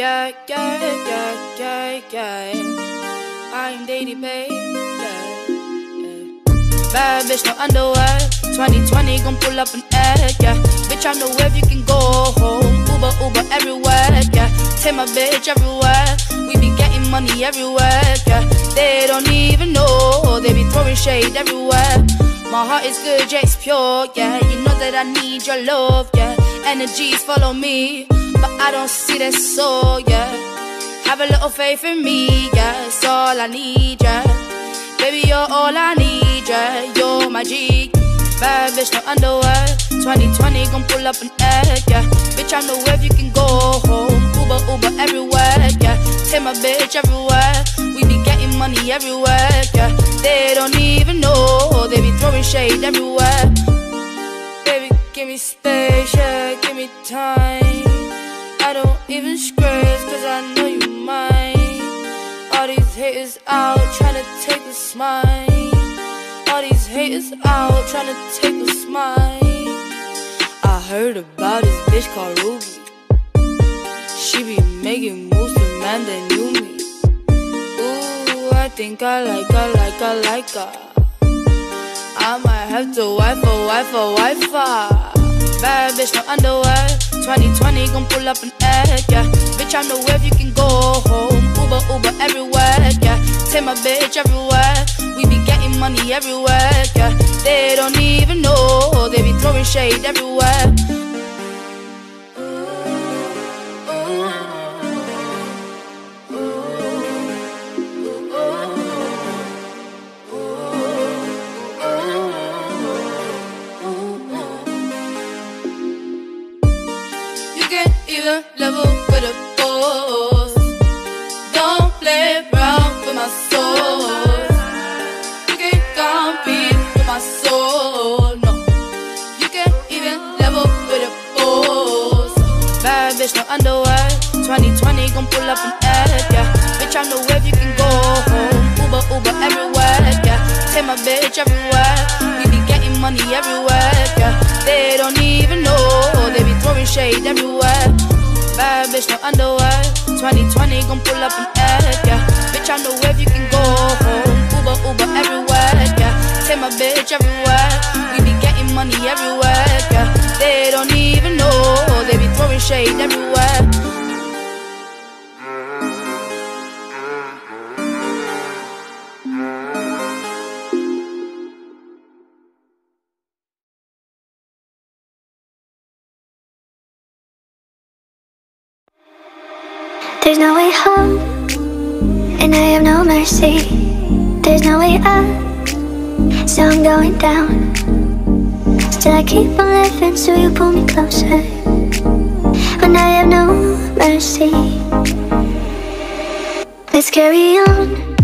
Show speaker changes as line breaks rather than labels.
yeah, yeah, yeah, yeah, yeah. IAMDDB, yeah, yeah. Bad bitch, no underwear. 2020 gon' pull up an egg, yeah. Bitch, I know where you can go home. Uber, Uber everywhere, yeah. Take my bitch everywhere. We be getting money everywhere, yeah. They don't even know, they be throwing shade everywhere. My heart is good, yeah, it's pure, yeah. You know that I need your love, yeah. Energies follow me, but I don't see that soul, yeah. Have a little faith in me, yeah. It's all I need, yeah. Baby, you're all I need, yeah. You're my G. Bad bitch, no underwear. 2020 gon' pull up an egg, yeah. Bitch, I know where you can go home. Uber, Uber everywhere, yeah. Take my bitch everywhere. We be getting money everywhere, yeah. They don't even know, they be throwing shade everywhere. Baby, give me space, yeah, give me time. I don't even scratch, cause I know you mine. All these haters out trying to take the smile. All these haters out trying to take the smile. I heard about this bitch called Ruby. She be making moves to man that knew me. Ooh, I think I like her, like her, like her. I might have to wife her, wife her, wife her. Bad bitch, no underwear. 2020 gon' pull up an egg, yeah. Bitch, I know where you can go home. Uber, Uber everywhere, yeah. Take my bitch everywhere. We be getting money everywhere, yeah. They don't even know, they be throwing shade everywhere. Even level with a boss. Don't play around with my soul. You can't compete with my soul. No, you can't even level with a boss. Bad bitch, no underwear. 2020 gon' pull up an egg, yeah. Bitch, I know where you can go home. Uber, Uber everywhere, yeah. Take my bitch everywhere. We be getting money everywhere, throwing shade everywhere. Bad bitch, no underwear. 2020 gon' pull up an egg, yeah. Bitch, I know where you can go home. Uber, Uber everywhere, yeah. Take my bitch everywhere. We be getting money everywhere, yeah. They don't even know, they be throwing shade everywhere.
There's no way home, and I have no mercy. There's no way up, so I'm going down. Still, I keep on living, so you pull me closer. When I have no mercy, let's carry on.